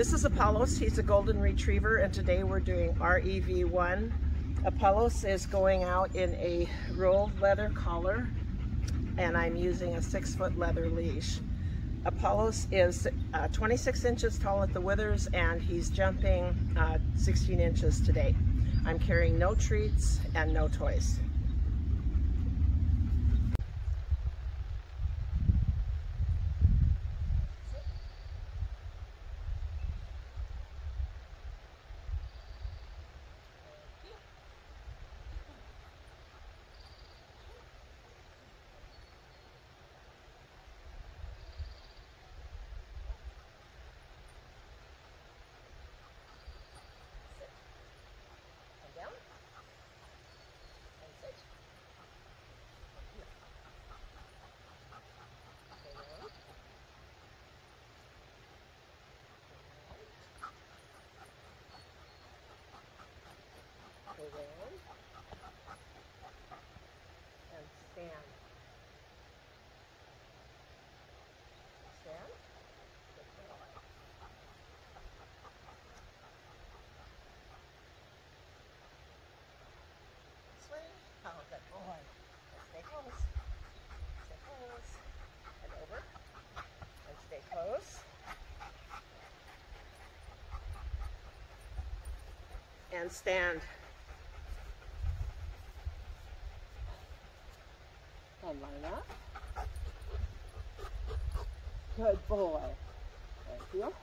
This is Apollos. He's a golden retriever, and today we're doing REV1. Apollos is going out in a rolled leather collar, and I'm using a six foot leather leash. Apollos is uh, 26 inches tall at the withers, and he's jumping uh, 16 inches today. I'm carrying no treats and no toys. And stand. and line up. Good boy. Thank you.